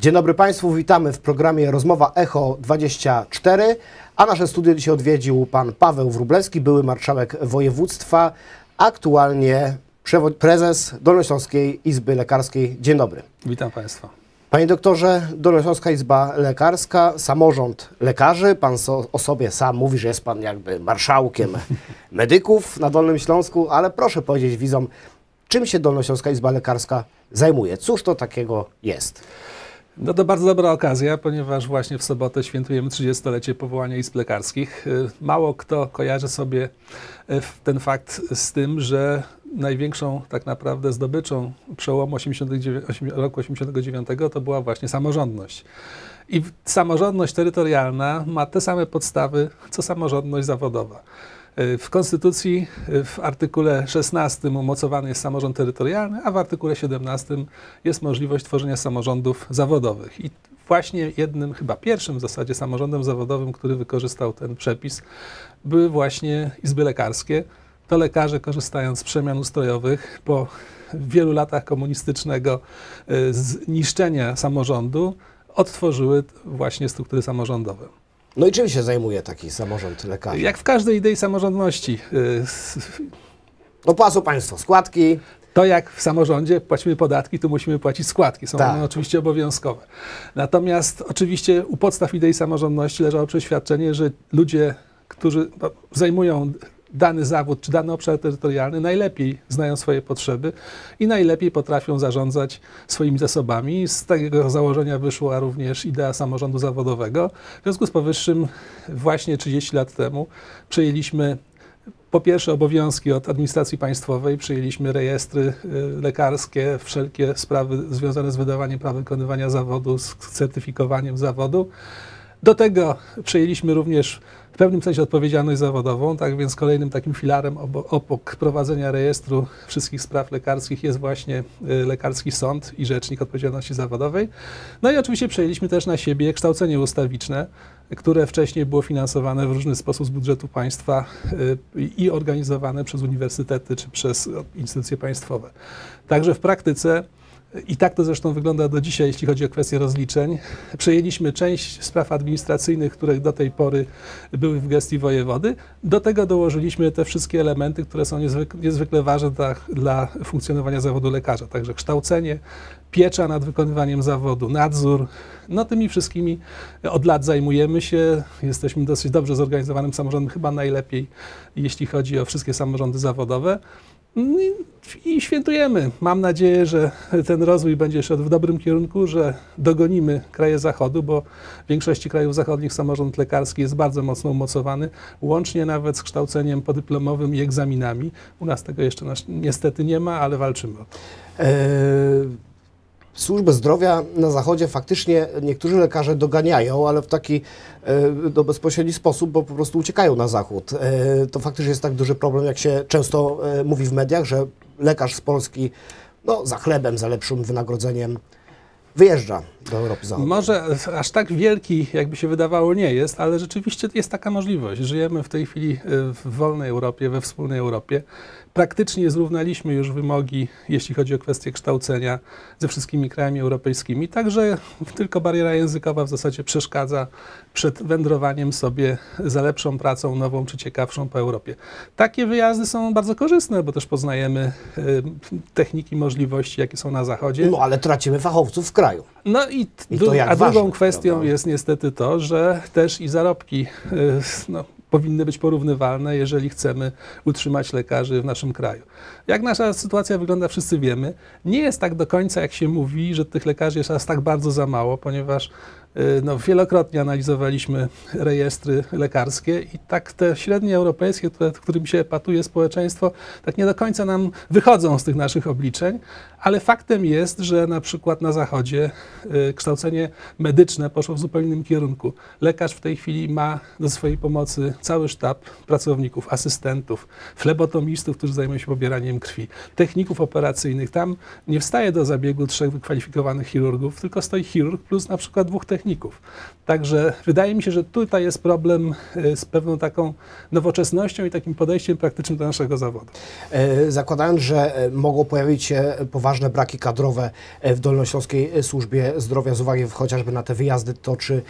Dzień dobry Państwu, witamy w programie Rozmowa Echo 24, a nasze studio dzisiaj odwiedził pan Paweł Wróblewski, były marszałek województwa, aktualnie prezes Dolnośląskiej Izby Lekarskiej. Dzień dobry. Witam Państwa. Panie doktorze, Dolnośląska Izba Lekarska, samorząd lekarzy, pan so, o sobie sam mówi, że jest pan jakby marszałkiem medyków na Dolnym Śląsku, ale proszę powiedzieć widzom, czym się Dolnośląska Izba Lekarska zajmuje? Cóż to takiego jest? No to bardzo dobra okazja, ponieważ właśnie w sobotę świętujemy 30-lecie powołania izb lekarskich. Y, Mało kto kojarzy sobie y, ten fakt z tym, że największą tak naprawdę zdobyczą przełomu 89, osiem- roku 89 to była właśnie samorządność. I samorządność terytorialna ma te same podstawy, co samorządność zawodowa. Y, W Konstytucji y, w artykule 16 umocowany jest samorząd terytorialny, a w artykule 17 jest możliwość tworzenia samorządów zawodowych. I właśnie jednym, chyba pierwszym w zasadzie samorządem zawodowym, który wykorzystał ten przepis, były właśnie izby lekarskie. To lekarze, korzystając z przemian ustrojowych po wielu latach komunistycznego y, zniszczenia samorządu, odtworzyły właśnie struktury samorządowe. No i czym się zajmuje taki samorząd lekarzy? Jak w każdej idei samorządności, y, No płacą Państwo składki, to jak w samorządzie płacimy podatki, tu musimy płacić składki. Są Tak. one oczywiście obowiązkowe. Natomiast oczywiście u podstaw idei samorządności leżało przeświadczenie, że ludzie, którzy no, zajmują dany zawód czy dany obszar terytorialny, najlepiej znają swoje potrzeby i najlepiej potrafią zarządzać swoimi zasobami. Z tego założenia wyszła również idea samorządu zawodowego. W związku z powyższym właśnie 30 lat temu przejęliśmy po pierwsze obowiązki od administracji państwowej, przyjęliśmy rejestry y, lekarskie, wszelkie sprawy związane z wydawaniem prawa wykonywania zawodu, z certyfikowaniem zawodu. Do tego przejęliśmy również w pewnym sensie odpowiedzialność zawodową, tak więc kolejnym takim filarem obo- obok prowadzenia rejestru wszystkich spraw lekarskich jest właśnie y, lekarski sąd i rzecznik odpowiedzialności zawodowej. No i oczywiście przejęliśmy też na siebie kształcenie ustawiczne, które wcześniej było finansowane w różny sposób z budżetu państwa y, i organizowane przez uniwersytety czy przez instytucje państwowe. Także w praktyce i tak to zresztą wygląda do dzisiaj, jeśli chodzi o kwestie rozliczeń. Przejęliśmy część spraw administracyjnych, które do tej pory były w gestii wojewody. Do tego dołożyliśmy te wszystkie elementy, które są niezwykle, niezwykle ważne dla, dla funkcjonowania zawodu lekarza. Także kształcenie, piecza nad wykonywaniem zawodu, nadzór. No tymi wszystkimi od lat zajmujemy się. Jesteśmy dosyć dobrze zorganizowanym samorządem, chyba najlepiej, jeśli chodzi o wszystkie samorządy zawodowe. I- I świętujemy. Mam nadzieję, że ten rozwój będzie szedł w dobrym kierunku, że dogonimy kraje zachodu, bo w większości krajów zachodnich samorząd lekarski jest bardzo mocno umocowany, łącznie nawet z kształceniem podyplomowym i egzaminami. U nas tego jeszcze niestety nie ma, ale walczymy o to. e, służbę zdrowia na zachodzie faktycznie niektórzy lekarze doganiają, ale w taki e, no, bezpośredni sposób, bo po prostu uciekają na zachód. E, to faktycznie jest tak duży problem, jak się często e, mówi w mediach, że lekarz z Polski no, za chlebem, za lepszym wynagrodzeniem wyjeżdża do Europy Zachodniej. Może aż tak wielki, jakby się wydawało, nie jest, ale rzeczywiście jest taka możliwość. Żyjemy w tej chwili y, w wolnej Europie, we wspólnej Europie. Praktycznie zrównaliśmy już wymogi, jeśli chodzi o kwestie kształcenia ze wszystkimi krajami europejskimi, także tylko bariera językowa w zasadzie przeszkadza przed wędrowaniem sobie za lepszą pracą, nową czy ciekawszą po Europie. Takie wyjazdy są bardzo korzystne, bo też poznajemy y, techniki, możliwości, jakie są na zachodzie. No ale tracimy fachowców w kraju. No i, I to jak a drugą ważne, kwestią prawda? jest niestety to, że też i zarobki y, no, powinny być porównywalne, jeżeli chcemy utrzymać lekarzy w naszym kraju. Jak nasza sytuacja wygląda, wszyscy wiemy. Nie jest tak do końca, jak się mówi, że tych lekarzy jest aż tak bardzo za mało, ponieważ no, wielokrotnie analizowaliśmy rejestry lekarskie i tak te średnie europejskie, które, którym się epatuje społeczeństwo, tak nie do końca nam wychodzą z tych naszych obliczeń, ale faktem jest, że na przykład na Zachodzie y, kształcenie medyczne poszło w zupełnie innym kierunku. Lekarz w tej chwili ma do swojej pomocy cały sztab pracowników, asystentów, flebotomistów, którzy zajmują się pobieraniem krwi, techników operacyjnych. Tam nie wstaje do zabiegu trzech wykwalifikowanych chirurgów, tylko stoi chirurg plus na przykład dwóch techników techników. Także wydaje mi się, że tutaj jest problem e, z pewną taką nowoczesnością i takim podejściem praktycznym do naszego zawodu. E, zakładając, że e, mogą pojawić się poważne braki kadrowe w Dolnośląskiej Służbie Zdrowia z uwagi chociażby na te wyjazdy, to czy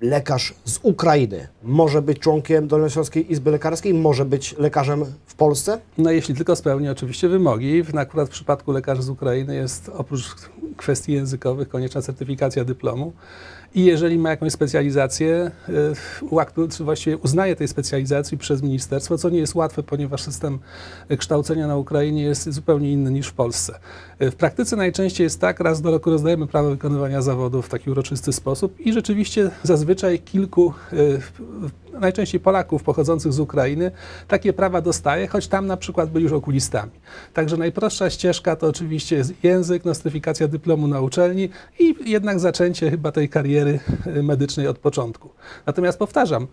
lekarz z Ukrainy może być członkiem Dolnośląskiej Izby Lekarskiej, może być lekarzem w Polsce? No jeśli tylko spełni oczywiście wymogi. Akurat w przypadku lekarzy z Ukrainy jest oprócz kwestii językowych konieczna certyfikacja dyplomu. I jeżeli ma jakąś specjalizację, y, właściwie uznaje tej specjalizacji przez ministerstwo, co nie jest łatwe, ponieważ system kształcenia na Ukrainie jest zupełnie inny niż w Polsce. Y, w praktyce najczęściej jest tak, raz do roku rozdajemy prawo wykonywania zawodu w taki uroczysty sposób i rzeczywiście zazwyczaj kilku y, najczęściej Polaków pochodzących z Ukrainy, takie prawa dostaje, choć tam na przykład byli już okulistami. Także najprostsza ścieżka to oczywiście jest język, nostryfikacja dyplomu na uczelni i jednak zaczęcie chyba tej kariery e, medycznej od początku. Natomiast powtarzam,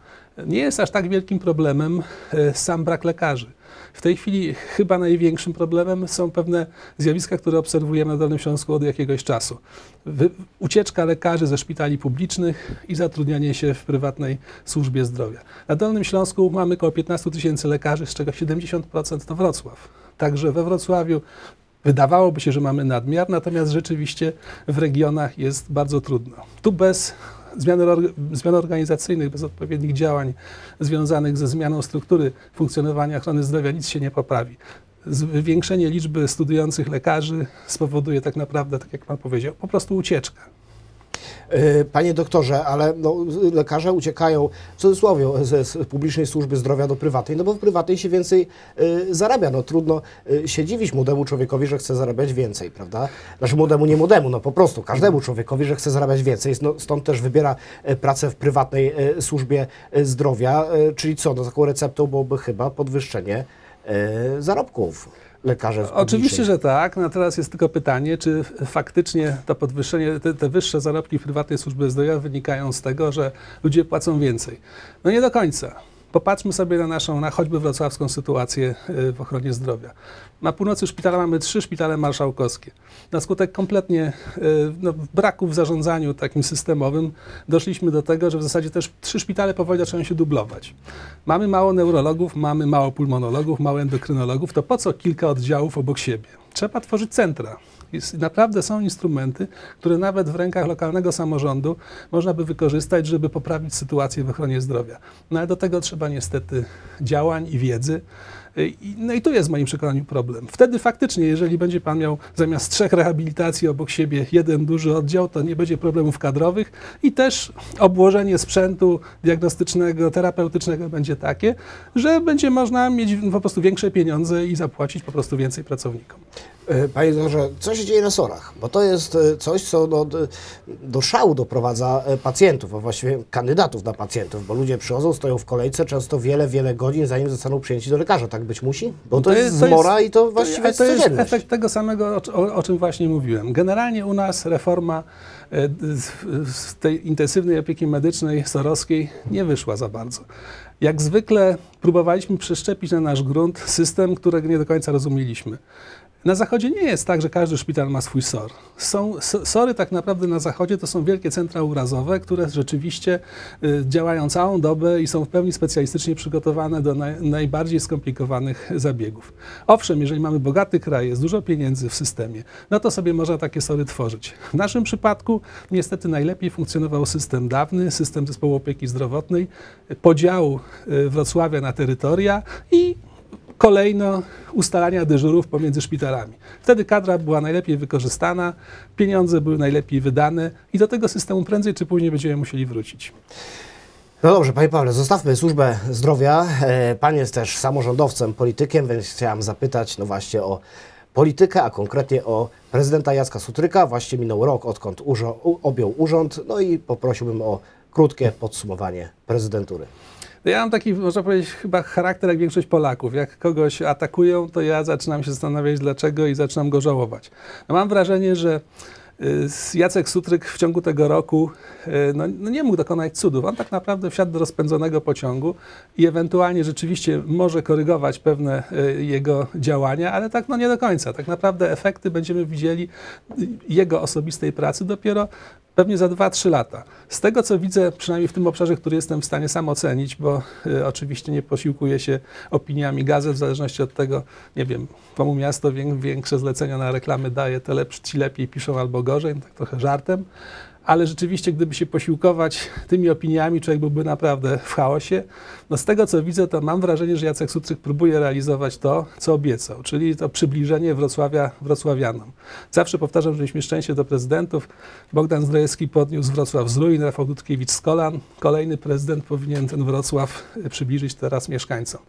nie jest aż tak wielkim problemem e, sam brak lekarzy. W tej chwili chyba największym problemem są pewne zjawiska, które obserwujemy na Dolnym Śląsku od jakiegoś czasu. Ucieczka lekarzy ze szpitali publicznych i zatrudnianie się w prywatnej służbie zdrowia. Na Dolnym Śląsku mamy około 15 tysięcy lekarzy, z czego 70% to Wrocław. Także we Wrocławiu Wydawałoby się, że mamy nadmiar, natomiast rzeczywiście w regionach jest bardzo trudno. Tu bez zmian, organizacyjnych, bez odpowiednich działań związanych ze zmianą struktury funkcjonowania ochrony zdrowia nic się nie poprawi. Zwiększenie liczby studiujących lekarzy spowoduje tak naprawdę, tak jak Pan powiedział, po prostu ucieczkę. E, panie doktorze, ale no, lekarze uciekają w cudzysłowie z publicznej służby zdrowia do prywatnej, no bo w prywatnej się więcej y, zarabia. No trudno y, się dziwić młodemu człowiekowi, że chce zarabiać więcej, prawda? Znaczy młodemu, nie młodemu, no po prostu każdemu człowiekowi, że chce zarabiać więcej. No, stąd też wybiera pracę w prywatnej y, służbie zdrowia, czyli co? No taką receptą byłoby chyba podwyższenie zarobków lekarze w Oczywiście, że tak. No teraz jest tylko pytanie, czy faktycznie to podwyższenie, te, te, wyższe zarobki prywatnej służbie zdrowia wynikają z tego, że ludzie płacą więcej. No nie do końca. Popatrzmy sobie na naszą, na choćby wrocławską sytuację y, w ochronie zdrowia. Na północy szpitala mamy trzy szpitale marszałkowskie. Na skutek kompletnie y, no, braku w zarządzaniu takim systemowym doszliśmy do tego, że w zasadzie też trzy szpitale powoli zaczynają się dublować. Mamy mało neurologów, mamy mało pulmonologów, mało endokrynologów, to po co kilka oddziałów obok siebie? Trzeba tworzyć centra. Jest, naprawdę są instrumenty, które nawet w rękach lokalnego samorządu można by wykorzystać, żeby poprawić sytuację w ochronie zdrowia. No ale do tego trzeba niestety działań i wiedzy. No i tu jest w moim przekonaniu problem. Wtedy faktycznie, jeżeli będzie Pan miał zamiast trzech rehabilitacji obok siebie jeden duży oddział, to nie będzie problemów kadrowych i też obłożenie sprzętu diagnostycznego, terapeutycznego będzie takie, że będzie można mieć po prostu większe pieniądze i zapłacić po prostu więcej pracownikom. E, panie doktorze, co się dzieje na sorach? Bo to jest e, coś, co do, do szału doprowadza e, pacjentów, a właściwie kandydatów na pacjentów, bo ludzie przychodzą, stoją w kolejce często wiele, wiele godzin, zanim zostaną przyjęci do lekarza. Tak być musi? Bo to, to jest zmora jest, i to właściwie to, to jest efekt tego samego, o, o czym właśnie mówiłem. Generalnie u nas reforma z tej intensywnej opieki medycznej sorowskiej nie wyszła za bardzo. Jak zwykle próbowaliśmy przeszczepić na nasz grunt system, którego nie do końca rozumieliśmy. Na zachodzie nie jest tak, że każdy szpital ma swój SOR. Są, SORy tak naprawdę na zachodzie to są wielkie centra urazowe, które rzeczywiście y, działają całą dobę i są w pełni specjalistycznie przygotowane do naj, najbardziej skomplikowanych zabiegów. Owszem, jeżeli mamy bogaty kraj, jest dużo pieniędzy w systemie, no to sobie można takie SORy tworzyć. W naszym przypadku niestety najlepiej funkcjonował system dawny, system zespołu opieki zdrowotnej, podziału y, Wrocławia na terytoria i kolejno ustalania dyżurów pomiędzy szpitalami. Wtedy kadra była najlepiej wykorzystana, pieniądze były najlepiej wydane i do tego systemu prędzej czy później będziemy musieli wrócić. No dobrze, Panie Pawle, zostawmy służbę zdrowia. E, pan jest też samorządowcem, politykiem, więc chciałem zapytać no właśnie o politykę, a konkretnie o prezydenta Jacka Sutryka. Właśnie minął rok, odkąd objął urząd, no i poprosiłbym o krótkie podsumowanie prezydentury. Ja mam taki, można powiedzieć, chyba charakter jak większość Polaków. Jak kogoś atakują, to ja zaczynam się zastanawiać dlaczego i zaczynam go żałować. No mam wrażenie, że y, Jacek Sutryk w ciągu tego roku y, no, no, nie mógł dokonać cudów. On tak naprawdę wsiadł do rozpędzonego pociągu i ewentualnie rzeczywiście może korygować pewne y, jego działania, ale tak no nie do końca. Tak naprawdę efekty będziemy widzieli jego osobistej pracy dopiero Pewnie za 2-3 lata. Z tego co widzę, przynajmniej w tym obszarze, który jestem w stanie sam ocenić, bo y, oczywiście nie posiłkuję się opiniami gazet, w zależności od tego, nie wiem, komu miasto większe zlecenia na reklamy daje, te lepsi, ci lepiej piszą albo gorzej, tak trochę żartem ale rzeczywiście, gdyby się posiłkować tymi opiniami, człowiek byłby naprawdę w chaosie. No z tego, co widzę, to mam wrażenie, że Jacek Sucyk próbuje realizować to, co obiecał, czyli to przybliżenie Wrocławia wrocławianom. Zawsze powtarzam, że mieliśmy szczęście do prezydentów. Bogdan Zdrojewski podniósł Wrocław z ruin, Rafał Dudkiewicz z kolan. Kolejny prezydent powinien ten Wrocław przybliżyć teraz mieszkańcom.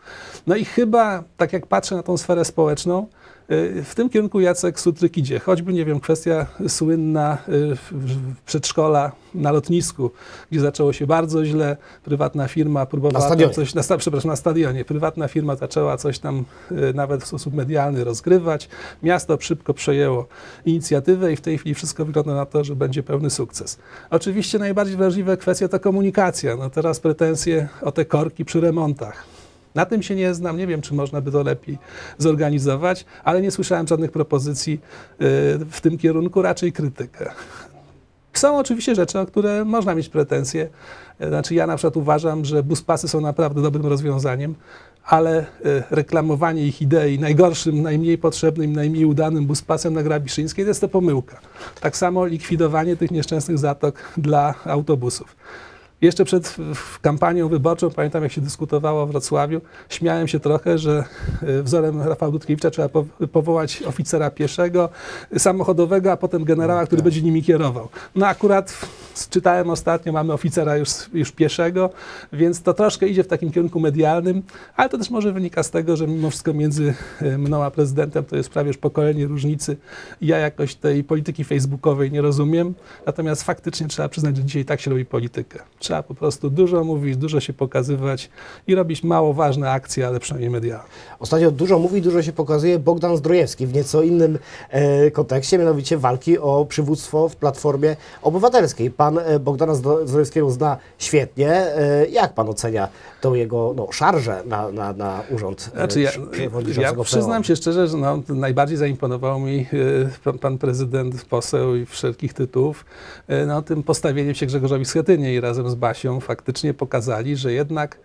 No i chyba, tak jak patrzę na tą sferę społeczną, y, w tym kierunku Jacek Sutryk idzie. Choćby, nie wiem, kwestia słynna y, przedszkola na lotnisku, gdzie zaczęło się bardzo źle. Prywatna firma próbowała na coś, na, przepraszam, na stadionie. Prywatna firma zaczęła coś tam y, nawet w sposób medialny rozgrywać. Miasto szybko przejęło inicjatywę i w tej chwili wszystko wygląda na to, że będzie pełny sukces. Oczywiście najbardziej wrażliwe kwestia to komunikacja. No teraz pretensje o te korki przy remontach. Na tym się nie znam, nie wiem, czy można by to lepiej zorganizować, ale nie słyszałem żadnych propozycji y, w tym kierunku, raczej krytykę. Są oczywiście rzeczy, o które można mieć pretensje. Znaczy ja na przykład uważam, że buspasy są naprawdę dobrym rozwiązaniem, ale y, reklamowanie ich idei najgorszym, najmniej potrzebnym, najmniej udanym buspasem na Grabiszyńskiej to jest to pomyłka. Tak samo likwidowanie tych nieszczęsnych zatok dla autobusów. Jeszcze przed kampanią wyborczą, pamiętam jak się dyskutowało w Wrocławiu, śmiałem się trochę, że e, wzorem Rafała Dudkiewicza trzeba powołać oficera pieszego, samochodowego, a potem generała, który tak. będzie nimi kierował. No akurat czytałem ostatnio, mamy oficera już, już pieszego, więc to troszkę idzie w takim kierunku medialnym, ale to też może wynika z tego, że mimo wszystko między e, mną a prezydentem to jest prawie już pokolenie różnicy. Ja jakoś tej polityki facebookowej nie rozumiem, natomiast faktycznie trzeba przyznać, że dzisiaj tak się robi politykę. Trzeba po prostu dużo mówić, dużo się pokazywać i robić mało ważne akcje, ale przynajmniej medialne. Ostatnio dużo mówi, dużo się pokazuje Bogdan Zdrojewski w nieco innym e, kontekście, mianowicie walki o przywództwo w Platformie Obywatelskiej. Pan e, Bogdana Zdrojewskiego zna świetnie. E, jak pan ocenia tą jego no, szarżę na, na, na urząd e, znaczy ja, ja przyznam się szczerze, że no, najbardziej zaimponował mi e, pan, pan, prezydent, poseł i wszelkich tytułów e, no, tym postawieniem się Grzegorzowi Schetynie i razem z Basią faktycznie pokazali, że jednak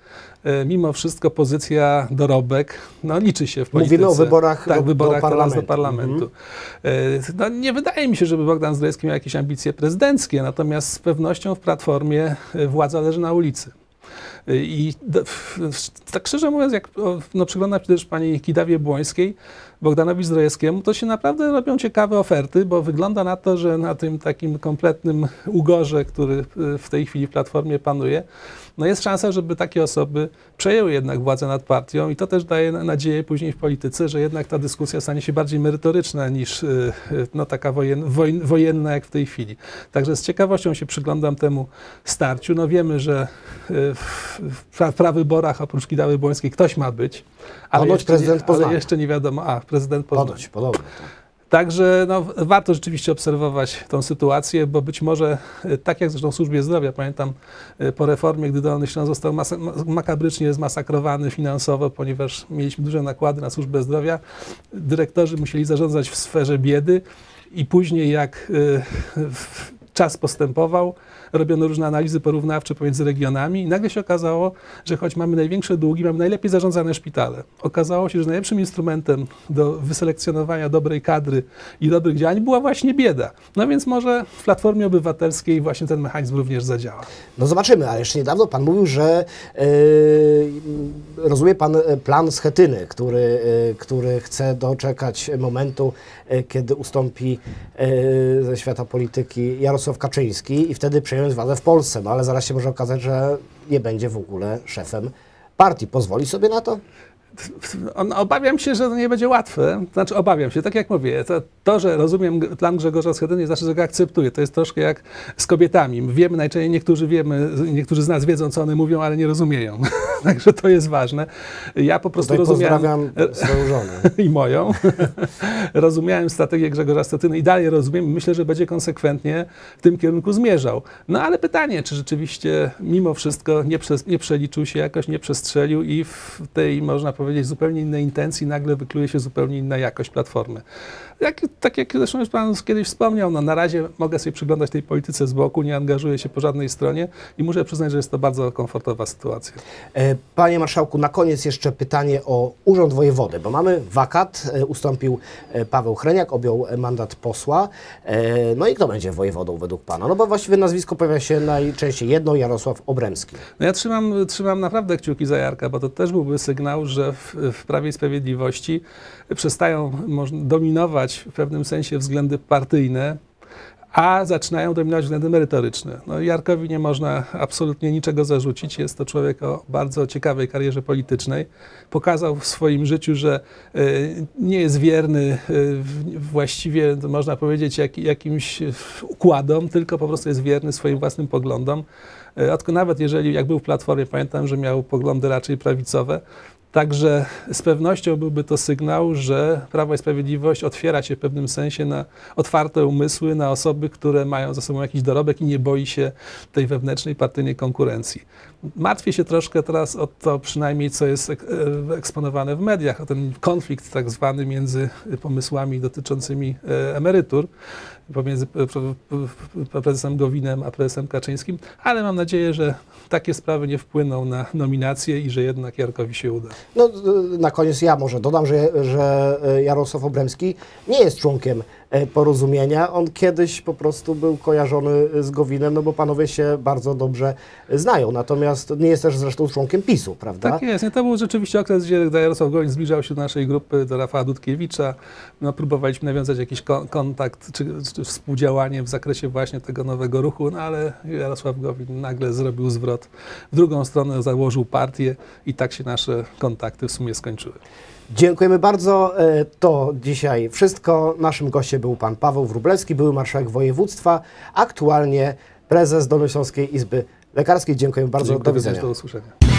mimo wszystko pozycja dorobek no, liczy się w polityce. Mówimy o wyborach, tak, do, wyborach do parlamentu. do parlamentu. Mhm. No, nie wydaje mi się, żeby Bogdan Zdrojewski miał jakieś ambicje prezydenckie, natomiast z pewnością w Platformie władza leży na ulicy. I tak szczerze mówiąc, jak no, przyglądam się też pani Kidawie Błońskiej, Bogdanowi Zdrojewskiemu, to się naprawdę robią ciekawe oferty, bo wygląda na to, że na tym takim kompletnym ugorze, który w tej chwili w Platformie panuje, no jest szansa, żeby takie osoby przejęły jednak władzę nad partią i to też daje nadzieję później w polityce, że jednak ta dyskusja stanie się bardziej merytoryczna niż y, y, no, taka wojen, wojenna jak w tej chwili. Także z ciekawością się przyglądam temu starciu. No wiemy, że y, w, w prawyborach oprócz Kidały Błońskiej ktoś ma być, ale, jeszcze, prezydent nie, ale jeszcze nie wiadomo. A, prezydent Poznań. Ponoć, podobno. Także no, warto rzeczywiście obserwować tą sytuację, bo być może, e, tak jak zresztą w służbie zdrowia, pamiętam e, po reformie, gdy Dolny Śląsk został makabrycznie zmasakrowany finansowo, ponieważ mieliśmy duże nakłady na służbę zdrowia, dyrektorzy musieli zarządzać w sferze biedy i później jak y, czas postępował, robiono różne analizy porównawcze pomiędzy regionami i nagle się okazało, że choć mamy największe długi, mamy najlepiej zarządzane szpitale. Okazało się, że najlepszym instrumentem do wyselekcjonowania dobrej kadry i dobrych działań była właśnie bieda. No więc może w Platformie Obywatelskiej właśnie ten mechanizm również zadziała. No zobaczymy, ale jeszcze niedawno Pan mówił, że yy, rozumie Pan e, plan Schetyny, który, yy, który chce doczekać momentu, yy, kiedy ustąpi ze świata polityki Jarosław Kaczyński i wtedy przejdzie przejąć władzę w Polsce, no ale zaraz się może okazać, że nie będzie w ogóle szefem partii. Pozwoli sobie na to? Obawiam się, że to nie będzie łatwe. Znaczy, obawiam się, tak jak mówię, to, to że rozumiem plan Grzegorza Schetyny, nie znaczy, że go akceptuję. To jest troszkę jak z kobietami. Wiemy najczęściej, niektórzy wiemy, niektórzy z nas wiedzą, co one mówią, ale nie rozumieją. także to jest ważne. Ja po prostu Tutaj rozumiałem... pozdrawiam swoją żonę. i moją. rozumiałem strategię Grzegorza Stetyny i dalej rozumiem. Myślę, że będzie konsekwentnie w tym kierunku zmierzał. No ale pytanie, czy rzeczywiście mimo wszystko nie, przez, nie przeliczył się jakoś, nie przestrzelił i w tej, można powiedzieć, zupełnie innej intencji nagle wykluje się zupełnie inna jakość Platformy. Jak, tak jak zresztą już Pan kiedyś wspomniał, no na razie mogę sobie przyglądać tej polityce z boku, nie angażuję się po żadnej stronie i muszę przyznać, że jest to bardzo komfortowa sytuacja. E, Panie Marszałku, na koniec jeszcze pytanie o Urząd Wojewody, bo mamy wakat, e, ustąpił e, Paweł Chreniak, objął mandat posła. No i kto będzie wojewodą według Pana? No bo właściwie nazwisko pojawia się najczęściej jedno, Jarosław Obremski. No ja trzymam, trzymam naprawdę kciuki za Jarka, bo to też byłby sygnał, że w, w Prawie i Sprawiedliwości przestają dominować w pewnym sensie względy partyjne, a zaczynają dominować względy merytoryczne. No, Jarkowi nie można absolutnie niczego zarzucić. Jest to człowiek o bardzo ciekawej karierze politycznej. Pokazał w swoim życiu, że y, nie jest wierny w- właściwie, można powiedzieć, jak, jakimś układom, tylko po prostu jest wierny swoim własnym poglądom. Y, Odkąd nawet jeżeli, jak był w Platformie, pamiętam, że miał poglądy raczej prawicowe, Także z pewnością byłby to sygnał, że Prawo i Sprawiedliwość otwiera się w pewnym sensie na otwarte umysły, na osoby, które mają za sobą jakiś dorobek i nie boi się tej wewnętrznej partyjnej konkurencji. Martwię się troszkę teraz o to przynajmniej, co jest e, eksponowane w mediach, o ten konflikt tak zwany między pomysłami dotyczącymi e, emerytur, pomiędzy e, pre- pre- prezesem Gowinem a prezesem Kaczyńskim, ale mam nadzieję, że takie sprawy nie wpłyną na nominację i że jednak Jarkowi się uda. No, y, na koniec ja może dodam, że, że y, Jarosław Obremski nie jest członkiem porozumienia. On kiedyś po prostu był kojarzony z Gowinem, no bo panowie się bardzo dobrze znają. Natomiast nie jest też zresztą członkiem PiSu, prawda? Tak jest. Nie, to był rzeczywiście okres, gdzie Jarosław Gowin zbliżał się do naszej grupy, do Rafała Dudkiewicza. No, próbowaliśmy nawiązać jakiś kon- kontakt czy, czy współdziałanie w zakresie właśnie tego nowego ruchu, no ale Jarosław Gowin nagle zrobił zwrot w drugą stronę, założył partię i tak się nasze kontakty w sumie skończyły. Dziękujemy bardzo. E, To dzisiaj wszystko. Naszym gościem był pan Paweł Wróblewski, były marszałek województwa, aktualnie prezes Dolnośląskiej Izby Lekarskiej. Dziękuję bardzo. Dziękuję Do widzenia. Do usłyszenia.